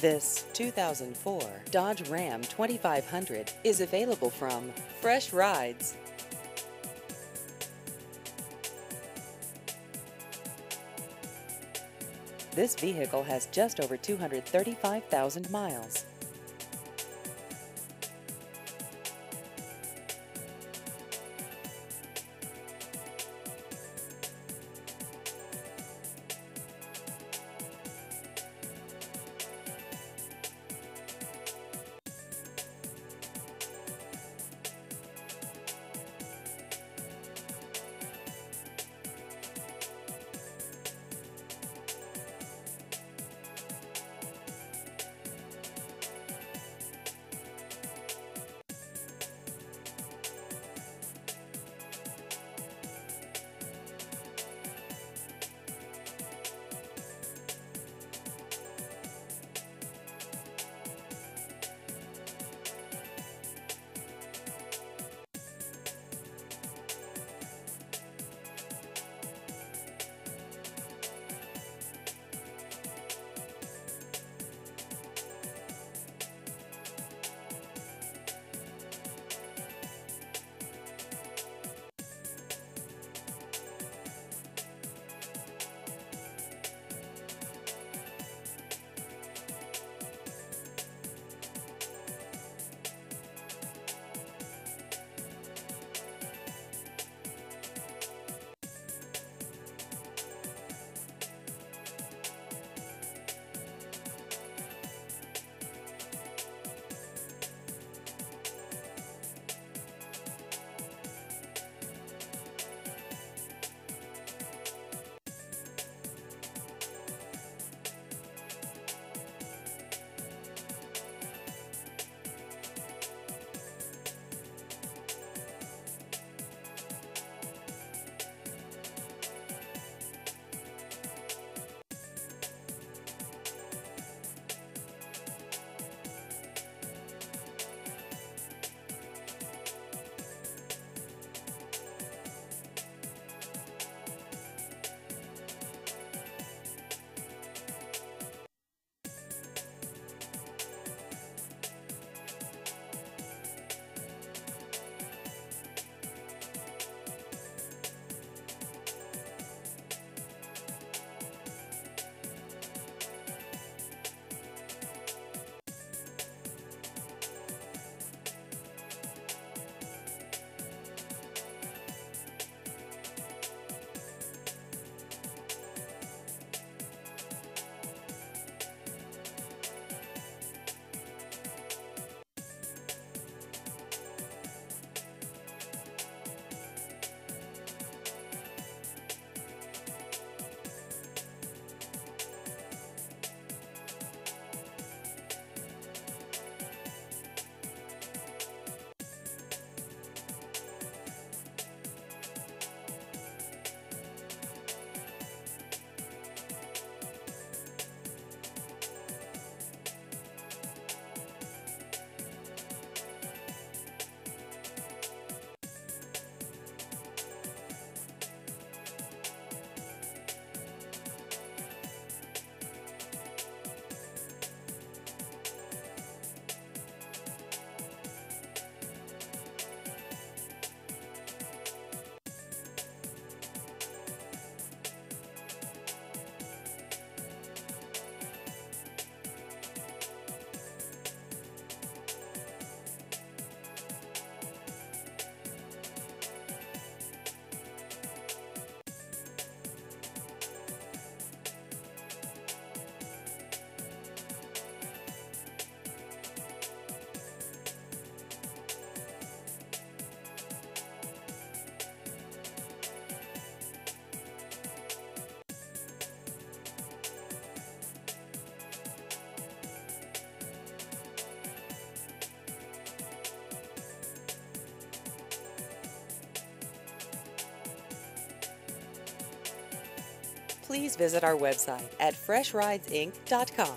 This 2004 Dodge Ram 2500 is available from Fresh Rides. This vehicle has just over 235,000 miles. Please visit our website at freshridesinc.com.